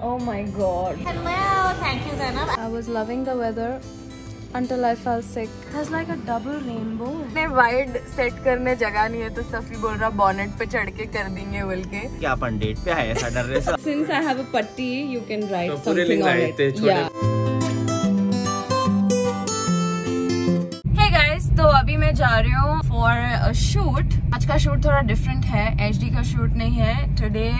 Oh my god. Hello, thank you Zainab. I was loving the weather until I fell sick. There's like a double rainbow. ने wide set करने जगह नहीं है तो सफी बोल रहा बॉनेट पे चढ़ के कर देंगे बोल के क्या अपन डेट पे आए ऐसा डर रहे सब Since I have a putty, you can write तो something on it. Yeah. Hey guys, तो अभी मैं जा रही हूँ फॉर शूट आज का शूट थोड़ा डिफरेंट है HD का शूट नहीं है today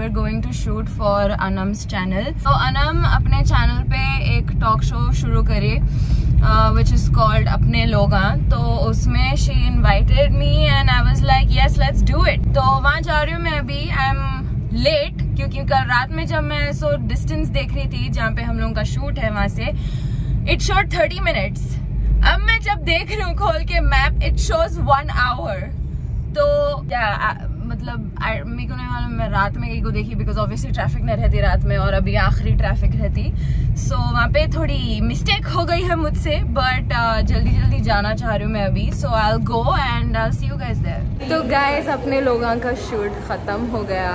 are going to shoot for Anam's channel तो अनम अपने चैनल पे एक टॉक शो शुरू करे विच इज़ कॉल्ड अपने लोग. तो उसमें she invited me and I was like yes let's do it तो वहाँ जा रही हूँ मैं अभी. आई एम लेट क्योंकि कल रात में जब मैं सो डिस्टेंस देख रही थी, जहाँ पे हम लोगों का शूट है वहाँ से इट शॉट थर्टी मिनट्स अब मैं जब देख रही हूँ खोल के map it shows one hour तो क्या मतलब मेरे को नहीं मालूम मैं रात में को देखी बिकॉज़ ऑब्वियसली ट्रैफ़िक नहीं रहती रात में और अभी आखिरी ट्रैफ़िक रहती। सो so, वहाँ पे थोड़ी मिस्टेक हो गई है मुझसे बट uh, जल्दी जल्दी जाना चाह रही हूँ मैं अभी। So I go and I see you guys there तो गाइस अपने लोगों का शूट खत्म हो गया।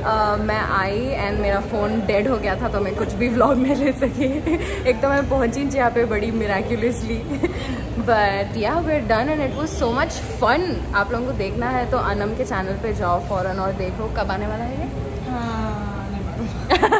Uh, मैं आई एंड मेरा फ़ोन डेड हो गया था तो मैं कुछ भी व्लॉग नहीं ले सकी। एक तो मैं पहुँची यहाँ पे बड़ी miraculously but yeah we're done and it was so much fun आप लोगों को देखना है तो अनम के चैनल पे जाओ फॉरन और देखो कब आने वाला है ये?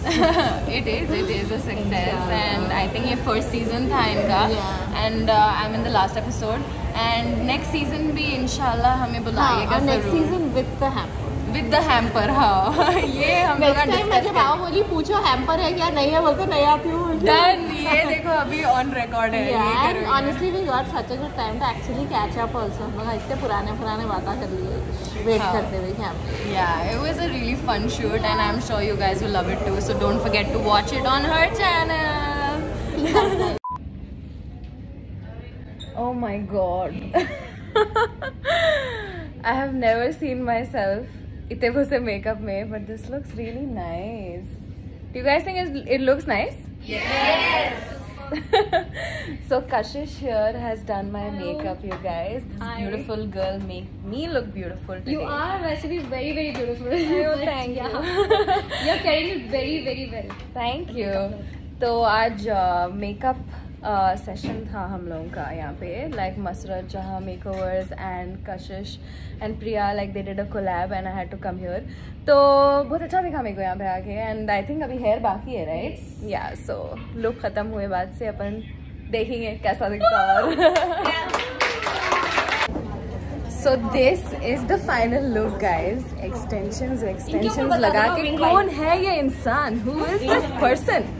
it is it is a success and I think ये first season था इनका Yeah. and uh, I'm in the last episode and next season भी इंशाल्लाह हमें हाँ, बुलाइएगा और next जरूर season with the hamper. With the hamper हाँ ये हम लोग जब आओ बोली पूछो hamper है क्या नहीं है बोलते नहीं आती हूँ. डन ये देखो अभी ऑन रिकॉर्ड है ये honestly we got such a good time to actually catch up also. हम लोग इतने पुराने पुराने बातें कर लिए वेट हाँ. करते हुए कैंप पे. Yeah, it was a really fun shoot and I'm sure you guys will love it too. So don't forget to watch it on her channel. Oh my god. I have never seen myself इतने बहुत makeup में but this looks really nice do guys think it looks nice yes so Kashish here has done my makeup you guys beautiful girl make me look beautiful today you are वैसे भी very very beautiful you thank you you are carrying it very very well thank you तो आज makeup uh, session था हम लोगों का यहाँ पे like Musarrat Jahan makeovers and Kashish and Priya like they did a collab and I had to come here तो बहुत अच्छा दिखा मेरे को यहाँ पे आके एंड आई थिंक अभी हेयर बाकी है राइट या सो लुक ख़त्म हुए बाद से अपन देखेंगे कैसा दिखता और So this is the final look, guys. Extensions, extensions लगा के कौन है ये इंसान? Who is this person?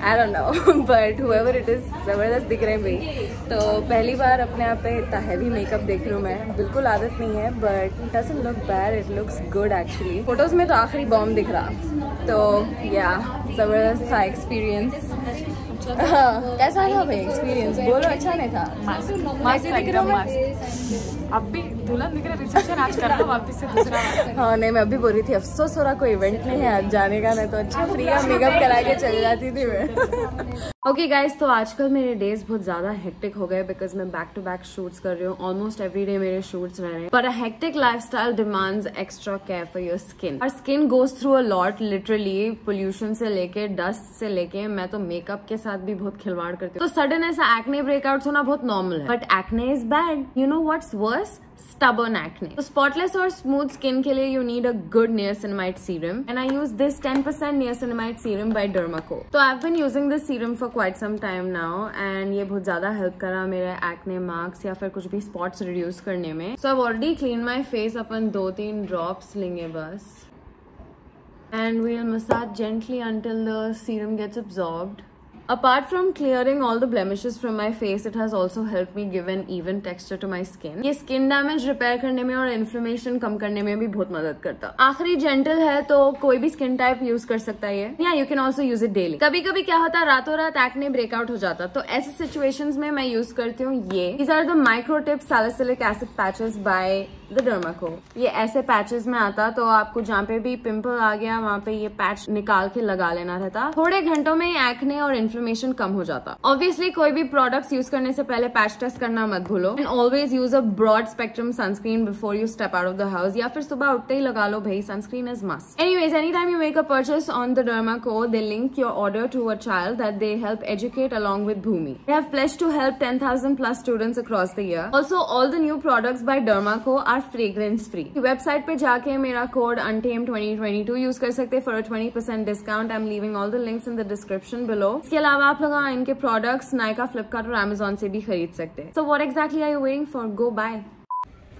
I don't know, but whoever it is, ज़बरदस्त दिख रहे हैं भाई. तो पहली बार अपने आप पे इतना हैवी मेकअप देख रही हूँ मैं. बिल्कुल आदत नहीं है, but it doesn't look bad. It looks good actually. Photos में तो आखिरी बॉम्ब दिख रहा. तो yeah, ज़बरदस्त था एक्सपीरियंस. हाँ, कैसा था भाई एक्सपीरियंस? बोलो अच्छा नहीं था. मस्त एकदम मस्त अब भी दुल्हन दिख रहा रिसेप्शन आज कर लो वापस से दूसरा हाँ नहीं मैं अभी बोल रही थी अफसोस हो रहा कोई इवेंट नहीं है आज जाने का नहीं तो अच्छा फ्री का मेकअप करा के चली जाती थी मैं। ओके गाइस तो आजकल मेरे डेज़ बहुत ज़्यादा हेक्टिक हो गए बिकॉज़ मैं बैक टू बैक शूट्स कर रही हूँ। ऑलमोस्ट एवरी डे मेरे शूट्स रह रहे हैं। पर a hectic lifestyle demands extra care for your skin और skin goes through a lot literally pollution से लेके डस्ट से लेके मैं तो मेकअप के साथ भी बहुत खिलवाड़ करती हूँ। तो सडन ऐसा एक्ने ब्रेकआउट होना बहुत नॉर्मल है। But acne is bad you know what's worse stubborn acne. So spotless or smooth skin के लिए you need a good niacinamide serum and I use this 10% niacinamide serum by Dermaco. So I've been using this serum for quite some time now and ये बहुत ज़्यादा help करा मेरे acne marks या फिर कुछ भी spots reduce करने में. So I've already cleaned my face अपन दो तीन drops लेंगे बस. And we'll massage gently until the serum gets absorbed. Apart from clearing all the blemishes from my face, it has also helped me give an even texture to my skin. ये skin damage repair करने में और inflammation कम करने में भी बहुत मदद करता आखिरी gentle है तो कोई भी skin type use कर सकता है ये या you can also use it daily. कभी कभी क्या होता है रातों रात acne breakout हो जाता तो ऐसे situations में मैं use करती हूँ ये These are the micro tip salicylic acid patches by the Dermaco ये ऐसे पैचेस में आता तो आपको जहाँ पे भी पिंपल आ गया वहाँ पे ये पैच निकाल के लगा लेना रहता। थोड़े घंटों में एक्ने और इन्फ्लेमेशन कम हो जाता। ऑब्वियसली कोई भी प्रोडक्ट्स यूज़ करने से पहले पैच टेस्ट करना मत भूलो। And always use a broad spectrum sunscreen before you step out of the house या फिर सुबह उठते ही लगा लो भाई sunscreen is must anyways any time you make a purchase on the Dermaco they link your order to a child that they help educate Bhumi they have place to help 10,000 plus students across the year. Also, all the new products by Dermaco are fragrance free. Website पे जाके मेरा code untamed 2022 use कर सकते for 20% discount I am leaving all the links in the description below इसके अलावा आप लोग इनके प्रोडक्ट्स नायका फ्लिपकार्ट और अमेजोन से भी खरीद सकते so what exactly are you waiting for go buy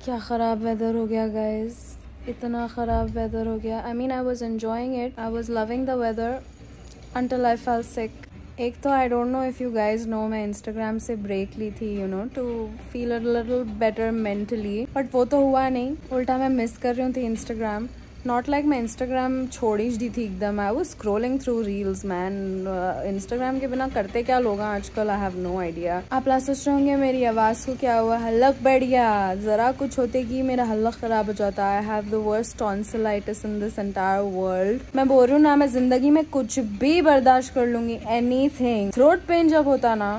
क्या ख़राब वेदर हो गया गाइस इतना ख़राब वेदर हो गया। I mean I was enjoying it I was loving the weather until I fell sick. एक तो I don't know if you guys know मैं इंस्टाग्राम से ब्रेक ली थी you know to feel a little better mentally but वो तो हुआ नहीं। उल्टा मैं मिस कर रही हूँ थी इंस्टाग्राम नॉट लाइक मैं इंस्टाग्राम छोड़ ही दी थी एकदम। आई वो scrolling through reels man Instagram के बिना करते क्या लोग आजकल? आई हैव नो आइडिया आप ला सोच रहे होंगे मेरी आवाज़ को क्या हुआ? हल्लक बढ़ गया ज़रा कुछ होते कि मेरा हल्लक ख़राब हो जाता। I have the worst tonsillitis in this entire world मैं बोल रही हूँ ना, मैं ज़िंदगी में कुछ भी बर्दाश्त कर लूँगी एनी थिंग थ्रोट पेन जब होता ना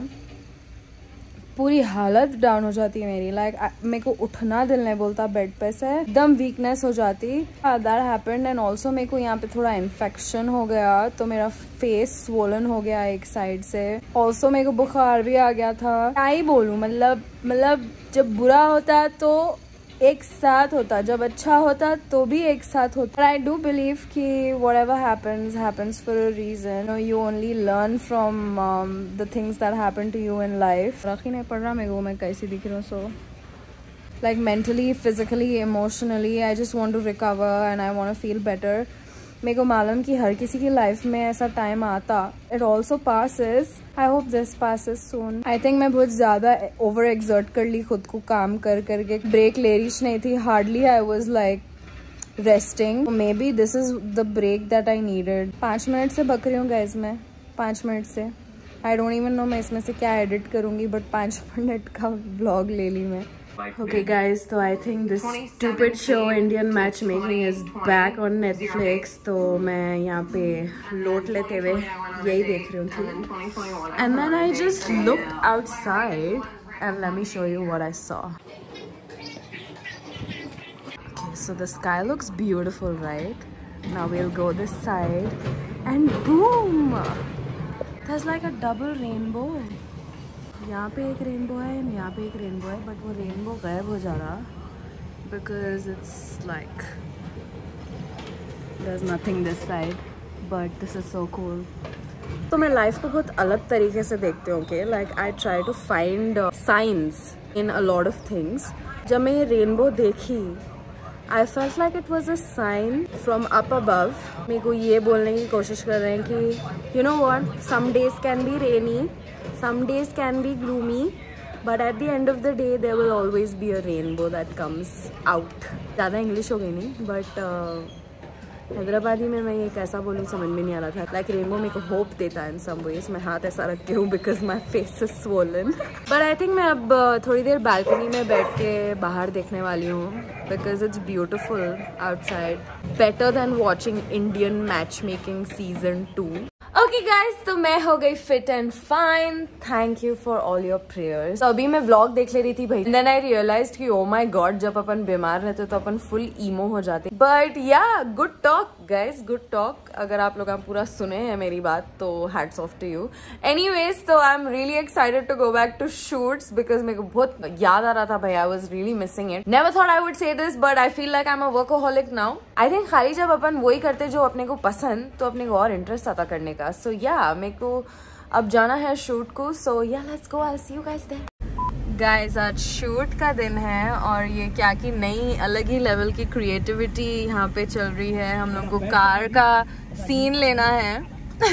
पूरी हालत डाउन हो जाती है मेरी। लाइक like, मेरे को उठना दिल नहीं बोलता बेड पे से एकदम वीकनेस हो जाती। दैट हैपेंड एंड ऑल्सो मेरे को यहाँ पे थोड़ा इन्फेक्शन हो गया तो मेरा फेस स्वोलन हो गया एक साइड से। ऑल्सो मेरे को बुखार भी आ गया था। क्या ही बोलूँ मतलब मतलब जब बुरा होता है तो एक साथ होता जब अच्छा होता तो भी एक साथ होता। आई डू बिलीव कि whatever happens happens for a reason you only learn from the things that happen to you in life रखी नहीं पड़ रहा मेरे को मैं कैसी दिख रही हूँ so like mentally physically emotionally I just want to recover and I want feel better. मेरे को मालूम कि हर किसी की लाइफ में ऐसा टाइम आता। It also passes I hope this passes soon I think मैं बहुत ज़्यादा ओवर एग्जर्ट कर ली खुद को काम कर करके। ब्रेक ले रही नहीं थी। Hardly I was like resting maybe this is the break that I needed पाँच मिनट से बक रही हूँ गैस में। पाँच मिनट से। आई डोंट इवन नो मैं इसमें से क्या एडिट करूँगी बट पाँच मिनट का ब्लॉग ले ली मैं। Okay guys, so I think this stupid show Indian Matchmaking is back on Netflix. तो मैं यहाँ पे लोट लेते हुए यही देख रही हूँ And then I just looked outside and let me show you what I saw. Okay, so the sky looks beautiful, right? Now we'll go this side and boom! There's like a double rainbow. यहाँ पे एक rainbow है and यहाँ पे एक rainbow है but वो rainbow गायब हो जा रहा because it's like there is nothing this side but this is so cool तो मैं लाइफ को बहुत अलग तरीके से देखती हूँ कि like I try to find science in a lot of things जब मैं ये रेनबो देखी I felt like it was a sign from up above मेरे को ये बोलने की कोशिश कर रहे हैं कि you know what some days can be rainy some days can be gloomy, but at the end of the day, there will always be a rainbow that comes out. ज़्यादा इंग्लिश हो गई नहीं बट हैदराबादी में मैं ये कैसा बोलूँ, समझ में नहीं आ रहा था। लाइक रेनबो मेरे को होप देता है इन सम वेज मैं हाथ ऐसा रखती हूँ because my face is swollen but I think मैं अब थोड़ी देर बालकनी में बैठ के बाहर देखने वाली हूँ because it's beautiful outside better than watching Indian matchmaking season two okay guys तो मैं हो गई fit and fine thank you for all your prayers अभी मैं व्लॉग देख ले रही थी भाई. देन आई रियलाइज़ कि ओ माय गॉड जब अपन बीमार रहते तो अपन फुल ईमो हो जाते. But yeah good talk guys good talk अगर आप लोग पूरा सुने हैं मेरी बात तो hats off to you anyways तो I am really excited to go back to shoots because मेरे को बहुत याद आ रहा था भाई I was really missing it never thought I would say this but I feel like I am a workaholic now I think खाली जब अपन वही करते जो अपने को पसंद तो अपने को और इंटरेस्ट आता करने का सो या मेरे को अब जाना है शूट को। So yeah let's go I see you guys there guys आज शूट का दिन है और ये क्या की नई अलग ही लेवल की क्रिएटिविटी यहाँ पे चल रही है। हम लोग को कार का सीन लेना है।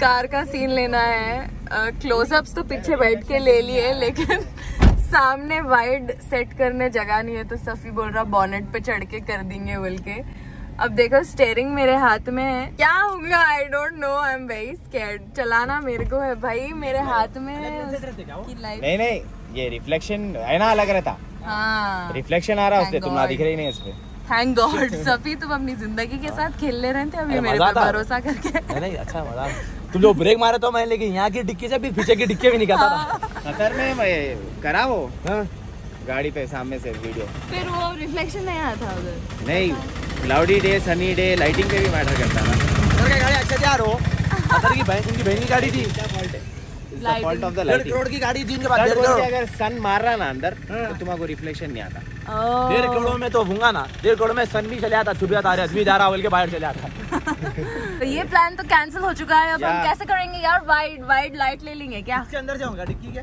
कार का सीन लेना है। क्लोजअप्स uh, तो पीछे बैठ के ले लिए लेकिन सामने वाइड सेट करने जगह नहीं है तो सफी बोल रहा बॉनेट पे चढ़ के कर देंगे बोल के। अब देखो स्टेयरिंग मेरे हाथ में है। क्या होगा? I don't know I am very scared चलाना मेरे को है भाई मेरे हाथ में है नहीं नहीं ये रिफ्लेक्शन है ना अलग रहता। हाँ। रिफ्लेक्शन आ रहा है उससे तुम ना दिख रही नहीं इसमें थैंक गॉड सफी तुम अपनी ज़िंदगी के साथ खेलने रहे थे अभी मेरे मज़ा पे भरोसा करके। नहीं अच्छा मज़ा तुम जो ब्रेक मारे तो मैं लेकिन यहाँ की डिक्की से भी पीछे की डिक्की भी निकालता था। कतर में मैं करा वो। हाँ। गाड़ी पे सामने से वीडियो फिर वो रिफ्लेक्शन नहीं आया था उधर। नहीं cloudy day sunny day lighting पे भी मैटर करता था सर का गाड़ी अच्छा तैयार हो सर की बहन उनकी बहन की गाड़ी थी। Fault of the lighting crore की गाड़ी थी इनके पास अगर सन मार रहा ना अंदर तो तुम्हारा रिफ्लेक्शन नहीं आता। डेढ़ करोड़ में तो होगा ना डेढ़ करोड़ में सन भी चले आता छुप जाता आदमी जा रहा बोल के बाहर चले आता। तो ये प्लान तो कैंसिल हो चुका है अब हम कैसे करेंगे यार? वाइड वाइड लाइट ले लेंगे क्या? इसके अंदर जाऊँगा डिक्की के।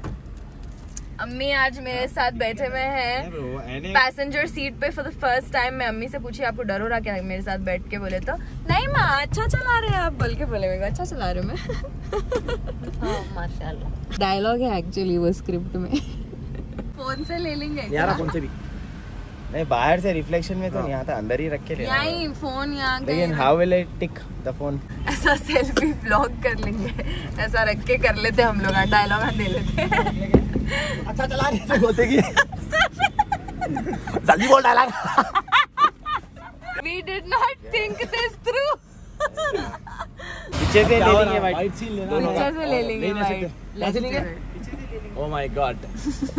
अम्मी आज मेरे साथ बैठे हुए हैं। पैसेंजर सीट पे फॉर द फ़र्स्ट टाइम मैं अम्मी से पूछी आपको डर हो रहा क्या मेरे साथ बैठ के? बोले तो नहीं माँ अच्छा चला रहे हैं आप। बोल के बोले मेरे अच्छा चला रहे मैं। माशाल्लाह। डायलॉग है एक्चुअली वो स्क्रिप्ट में। फ़ोन से ले लेंगे यारा कौन से भी नहीं बाहर से रिफ्लेक्शन में तो नहीं आता अंदर ही रख के यहाँ होगा। फ़ोन यहाँ लेकिन how will I tick the phone ऐसा सेल्फी ब्लॉग कर लेंगे ऐसा रख के कर लेते हम लोग डायलॉग दे लेते अच्छा चला रही है। बोलते की। जल्दी बोल डाला we did not think this through पीछे से ले लेंगे भाई। वाइट सीन लेना पीछे से ले लेंगे सकते। कैसे लेंगे? ओ माय गॉड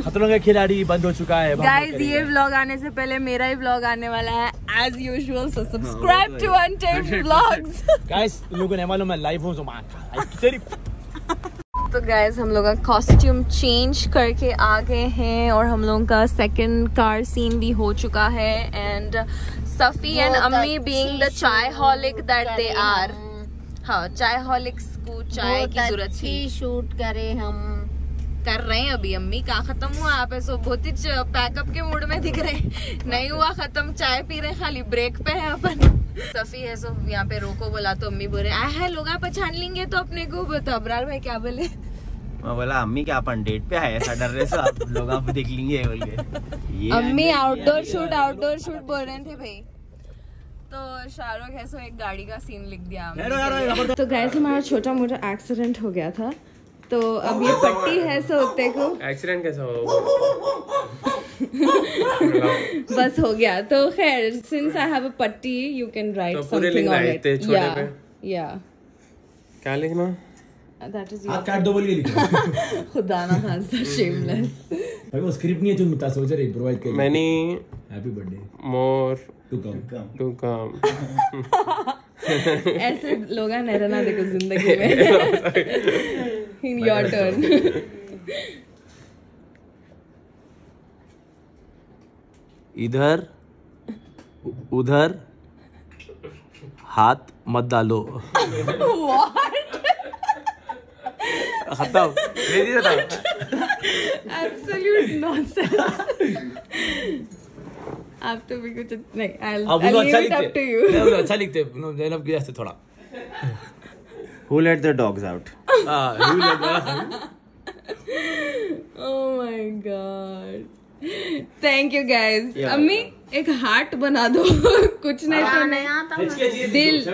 खतरों का खिलाड़ी बंद हो चुका है गाइस ये व्लॉग आने से पहले मेरा ही व्लॉग आने वाला है as usual so subscribe to untamed vlogs guys लोगों को नहीं मालूम मैं लाइव हूँ जो माँ का तेरी तो गाइस हम लोग का कॉस्ट्यूम चेंज करके आ गए हैं और हम लोगों का सेकंड कार सीन भी हो चुका है and Safi and Ammi being the chai holic that they are. हाँ। चाय हॉलिक्स को चाय की ज़रूरत थी। शूट करे हम। कर रहे हैं अभी अम्मी का खत्म हुआ? आप ऐसो बहुत ही पैकअप के मूड में दिख रहे हैं। नहीं हुआ खत्म चाय पी रहे खाली ब्रेक पे है अपन। सफी है सो यहाँ पे रोको बोला तो अम्मी बोले आए है लोग पहचान लेंगे तो अपने को बता अबरार भाई क्या बोले? मैं बोला अम्मी क्या अपन डेट पे है ऐसा डर रहे सो आप लोग आप देख लेंगे बोल के। अम्मी आउटडोर शूट आउटडोर शूट बोल रहे थे भाई। तो शाहरुख है सो एक गाड़ी का सीन लिख दिया तो गैस हमारा छोटा मोटा एक्सीडेंट हो गया था। तो अब ये पट्टी है सोते को। एक्सीडेंट कैसा हो बस हो गया। तो खैर since I have a patti you can write to something on it yeah yeah क्या लिखना? दैट इज़ हाथ काट दो बोल के लिखो खुदा ना खास्ता शेमलेस भाई वो स्क्रिप्ट नहीं है जो मिता सोच रहे प्रोवाइड कर many happy birthday more to come to come ऐसे लोग नहीं रहना देखो ज़िंदगी में। इन योर टर्न इधर उधर हाथ मत डालो। खत्म। दे दिया था? एब्सोल्यूट नॉनसेंस आप तो भी कुछ नहीं आई अच्छा लिखते अच्छा लिखते। उन्होंने जैनब की जैसे थोड़ा। Who let the dogs out हाँ, you like that. Oh my god. Thank you guys अम्मी एक हार्ट बना दो। कुछ नहीं तो नहीं दिल।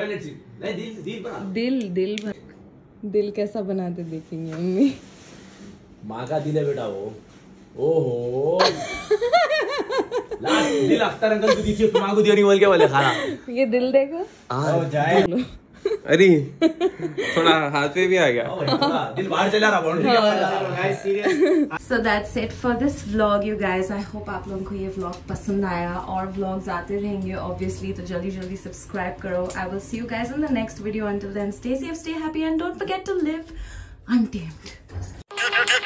दिल दिल बना दिल दिल दिल कैसा बनाते देखेंगे अम्मी। माँ का दिल है बेटा वो। ओहो। लास्ट दिल अख्तर अंकल को दीजिए माँ को दिया नहीं बोल के बोले खाना। ये दिल देखो। जाए अरे थोड़ा हाथ पे भी आ गया। दिल बाहर चला रहा so that's it for this vlog you guys I hope आप लोगों को ये व्लॉग पसंद आया और व्लॉग्स आते रहेंगे ऑब्वियसली तो जल्दी जल्दी सब्सक्राइब करो। I will see you guys in the next video until then stay safe stay happy and don't forget to live untamed. Yeah.